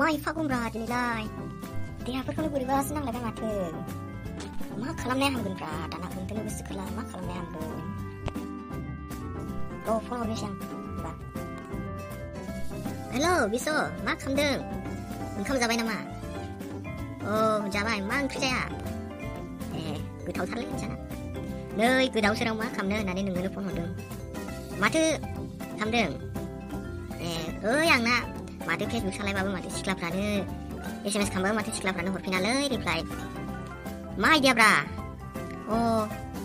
ม่ฟังราจะไม่ได้เดี๋ยวพูดกนเลยบุรีว่าสนั่งแล้วไม่มาเถิดมาขลังแน่ห้องกุนราแตานักอุ่นทะเลวิสุขลามาขลังแน่ห้องเนโอ้ฟังเราไม่ใช่ยังบัดฮัลโหลวิโซมาคำเดิมมึงเข้ามาจะไปไหนมาโอ้จะไปมั่งใช่ยหมเอ๋คือเท่าทันเลยใช่ไหมเลยกูเดาเชื่อว่าคำเดิมนั่นเองหนึ่งเงินฟูงฟ้องเดิมมาเถิดคำเดิมเอ๋เอออย่างนั้นมาถึงเพจมึสั่ไลน์มาบ้างมาถึงชิคลาบรานเอชเอ็มเอสคัมเบอมาถึงชิคลาบรานหัวพินาเลยรีพลายมาเดียบราโอ้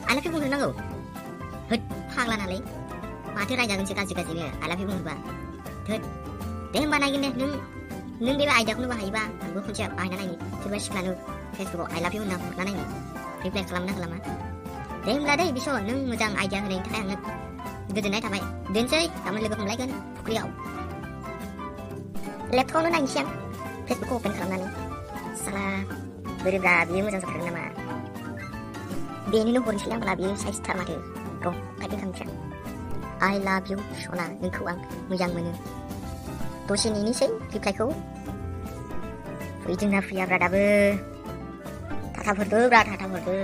อะไรพี่บุ้งถึงนังกูฮึดพังแล้วนอะไรมาถึงรายการจิตการจิตการจีเนอร์อะไรพี่บุ้งบ้างฮึดเดี๋ยวมาไหนกินเนี่ยนึงนึงเบบ้าวไอเดียคุณว่าไงบ้างทำบุญคุณเชีจะไปไหนนี่ชิคลาชิคลาลูเฟซบุ๊กอะับพี่บุ้งนั่งนัไนนี่รีพลายคลำนะคลำม่ะเดี๋ยวมาไดยพี่ชอว์นึงมึงจะไอเดียอะไรที่ใครอ่ะนึงดูดีนะทำไมเดินใช่ทำไมเลือกคนไลกันคุยเอาเล็บท้องนั่นเชียงเพชรกูเป็นขนมนั้นสลาบริบราบิวจังสักครึ่งนะมาเบนี่ลูกบุญเชียงบลาบิ้วใช้สตาร์มาดีร์โก้ไปดูคำเชียง I love you ชนะนึ่งคู่อังมือยังมือนึงตัวเชินีนี่เชียงคลิปไคู่ฟรีจึงนะฟรีอับราดาเบอร์ถ้าทำผลดูบราถ้าทำผลดู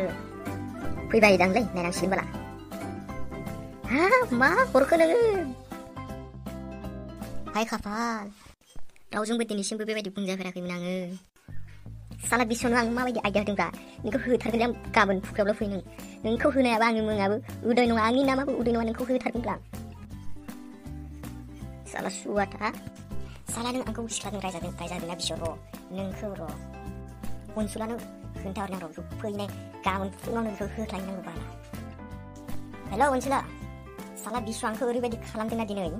ฟรีใบดังเลยในนังชินบลาฮ่ามาปุ๊กเลยไปขับฟ้าเราจงเป็นตินิชิมไปไปดูปุ่งใจไปนะคุมนางเออสารบิชนว่างมาไว้อเดียตึงกานี่ก็คือทักเรื่อการบนผู้เก็บราฟินึงนึงเขาคือในบ้านึเมืองอะบุอุดรนวงนี่นะมาบุอุดรนวลนึงเขาคือทักกลางสารสวสดิ์ฮะสารนึงอังกุสิลาดึงไรจัดึงไรจัดึงนะบิชโรนึงเขารอันสุลานุขึ้นเท่านัรนะรอรูเพื่อในการบนนอนนึงเขคือทักนั่งรูบานฮัลโหลคนสุลาสารบิชวังคือรียกว่าดิขลังตินาดินเอง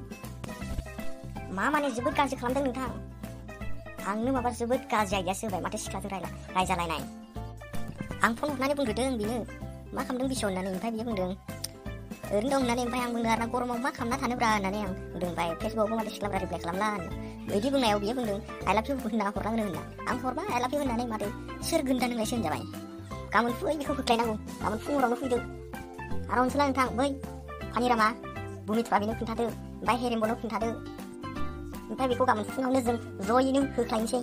มามันจะบุกการจะคลังตั้งหนึ่งทางอังนึกว่าจะบุกการจะยาสูบไปมาที่สิคลาตุไรละไรจะไรไหนอังพงศ์นั่นเองพึงเดืองบินึกมาคำดึงบีชนนั่นเองไปบีพงเดืองเออตรงนั่นเองไปยังพงเดือดนักโกรมมาคำนั้นทานุบรานั่นเองเดืองไปเฟซบุ๊กมาที่สิคลาตุไรเปล่าคลั่ล้านวิธีพึงแนวบีพึงเดืองไอ้ลับชิวพงน้าโครังหนึ่งนะอังโครมาไอ้ลับชิวนั่นเองมาที่เชื่อกึ่งตันนึ่งเลยเชื่อจะไปกามันฟุ้ยเขาคือใครนะกูกามันฟุ้งเราไม่ฟุ้ยดึกอารมณ์สลายทางเฮ้ยพันยี่รามาบุมิตรฟาบินกินทัดกเฮลนัดดมพ่อวิโกกับมันสังลึกซึ่งรอยนิ่มคือใครไม่ใช่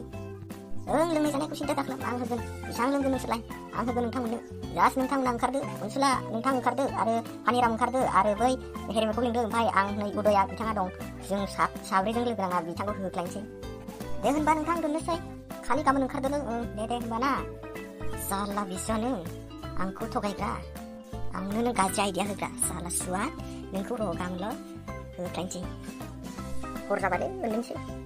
เออเรืองไมนิทกูชินตะตักนะอังเฮดุนช่างเรื่องก็ไม่สนิทอังเฮดุนนุงทั้งหมดเนยยาสนุ่งทั้งนั่งคาร์ดูอุ้งสุลานุงทั้งคาร์ดูอะไรฮันนี่รำคาร์ดูอะไรเว้ยเฮริมาคุกลิงเรื่องพ่ออังในอุดยาบิชางาดงซึงสาบสาบเรื่องเรืองกันนะบิชาก็คือใครไม่ใช่เดี๋ยวคุณบ้านนึ่งทั้งดูนึกใชขันนี่กับมันนึ่งขาดูนึงเออเด็บ้านะซาลาบิชานึงอังคุทุกไอ้กะอังนุ่งกัจจัยเดียร์กะซาลาสวัสดิ์นุ่งคู่โรกังล่ะคือใครไม่ใช ஒரு రవ్వది రెండు నిమిషం